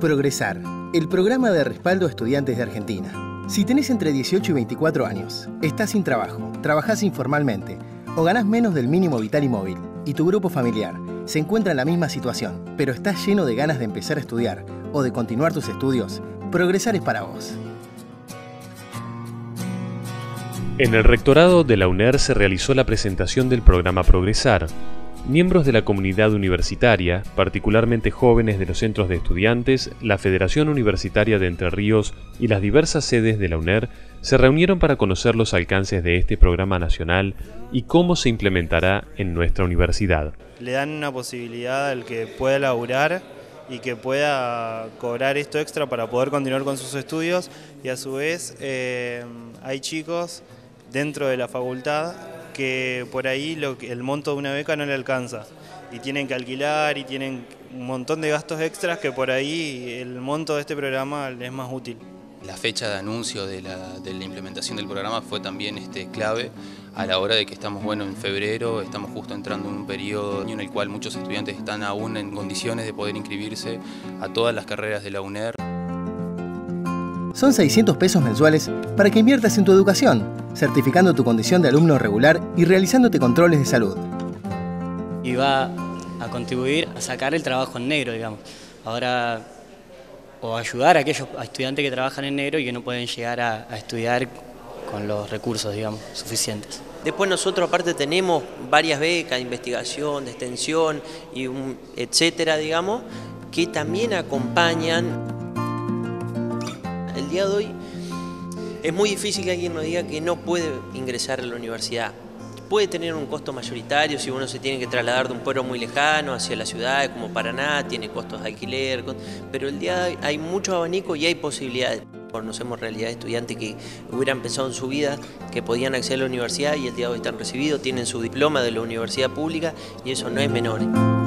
Progresar, el programa de respaldo a estudiantes de Argentina. Si tenés entre 18 y 24 años, estás sin trabajo, trabajás informalmente o ganás menos del mínimo vital y móvil, y tu grupo familiar se encuentra en la misma situación, pero estás lleno de ganas de empezar a estudiar o de continuar tus estudios, Progresar es para vos. En el rectorado de la UNER se realizó la presentación del programa Progresar, Miembros de la comunidad universitaria, particularmente jóvenes de los centros de estudiantes, la Federación Universitaria de Entre Ríos y las diversas sedes de la UNER se reunieron para conocer los alcances de este programa nacional y cómo se implementará en nuestra universidad. Le dan una posibilidad al que pueda laburar y que pueda cobrar esto extra para poder continuar con sus estudios y a su vez eh, hay chicos dentro de la facultad que por ahí lo, el monto de una beca no le alcanza y tienen que alquilar y tienen un montón de gastos extras que por ahí el monto de este programa es más útil. La fecha de anuncio de la, de la implementación del programa fue también este, clave a la hora de que estamos bueno, en febrero, estamos justo entrando en un periodo en el cual muchos estudiantes están aún en condiciones de poder inscribirse a todas las carreras de la UNER. Son 600 pesos mensuales para que inviertas en tu educación, certificando tu condición de alumno regular y realizándote controles de salud. Y va a contribuir a sacar el trabajo en negro, digamos. Ahora, o ayudar a aquellos estudiantes que trabajan en negro y que no pueden llegar a, estudiar con los recursos, digamos, suficientes. Después nosotros aparte tenemos varias becas de investigación, de extensión y un etcétera, digamos, que también acompañan el día de hoy es muy difícil que alguien nos diga que no puede ingresar a la universidad. Puede tener un costo mayoritario si uno se tiene que trasladar de un pueblo muy lejano hacia la ciudad, como Paraná, tiene costos de alquiler, pero el día de hoy hay mucho abanico y hay posibilidades. Conocemos realidad de estudiantes que hubieran pensado en su vida que podían acceder a la universidad y el día de hoy están recibidos, tienen su diploma de la universidad pública y eso no es menor.